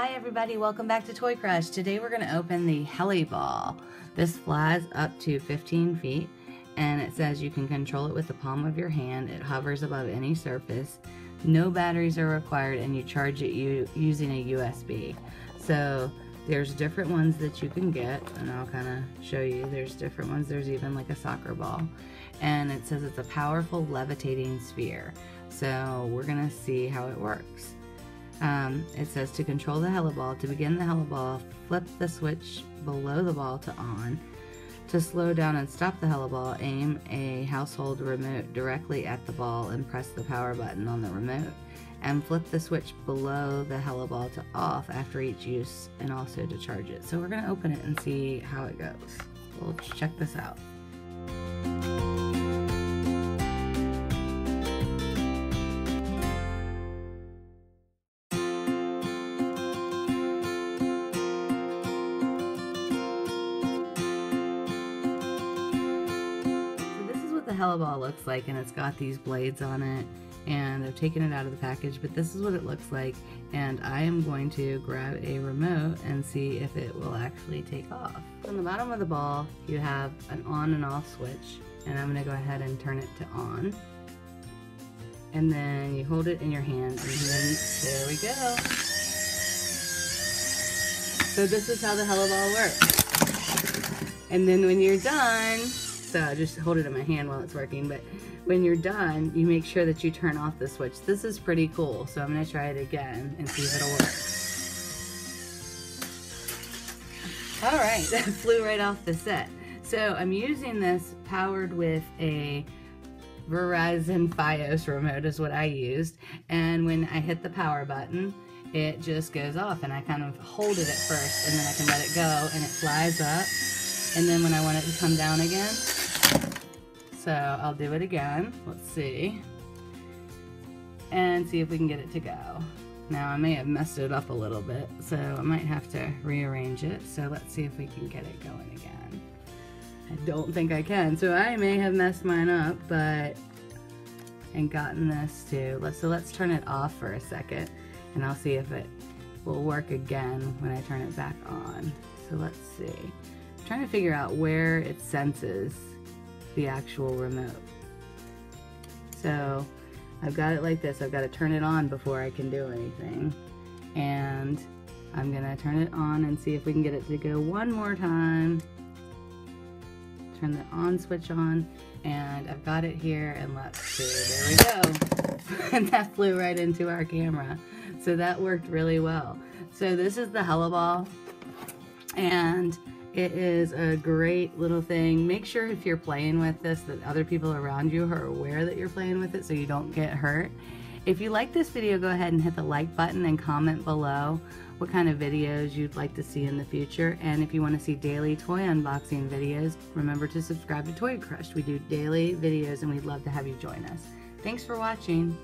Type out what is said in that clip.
Hi everybody, welcome back to Toy Crushed. Today we're going to open the Heli Ball. This flies up to 15 feet and it says you can control it with the palm of your hand. It hovers above any surface. No batteries are required and you charge it using a USB. So there's different ones that you can get and I'll kind of show you. There's different ones. There's even like a soccer ball. And it says it's a powerful levitating sphere. So we're going to see how it works. Um, it says to control the heliball, to begin the heliball, flip the switch below the ball to on. To slow down and stop the heliball, aim a household remote directly at the ball and press the power button on the remote. And flip the switch below the heliball to off after each use and also to charge it. So we're going to open it and see how it goes. We'll check this out. Heliball looks like and it's got these blades on it and I've taken it out of the package but this is what it looks like and I am going to grab a remote and see if it will actually take off. On the bottom of the ball you have an on and off switch and I'm going to go ahead and turn it to on and then you hold it in your hand and then there we go. So this is how the heliball works. And then when you're done, so uh, just hold it in my hand while it's working. But when you're done, you make sure that you turn off the switch. This is pretty cool. So I'm to try it again and see if it'll work. All right, that flew right off the set. So I'm using this powered with a Verizon Fios remote is what I used. And when I hit the power button, it just goes off and I kind of hold it at first and then I can let it go and it flies up. And then when I want it to come down again, so I'll do it again. Let's see. And see if we can get it to go. Now I may have messed it up a little bit, so I might have to rearrange it. So let's see if we can get it going again. I don't think I can, so I may have messed mine up, but and gotten this too. Let's, so let's turn it off for a second, and I'll see if it will work again when I turn it back on. So let's see. I'm trying to figure out where it senses the actual remote. So I've got it like this. I've got to turn it on before I can do anything. And I'm going to turn it on and see if we can get it to go one more time. Turn the on switch on and I've got it here and let's see, there we go. and that flew right into our camera. So that worked really well. So this is the Heliball and it is a great little thing. Make sure if you're playing with this that other people around you are aware that you're playing with it so you don't get hurt. If you like this video, go ahead and hit the like button and comment below what kind of videos you'd like to see in the future. And if you want to see daily toy unboxing videos, remember to subscribe to Toy Crushed. We do daily videos and we'd love to have you join us. Thanks for watching.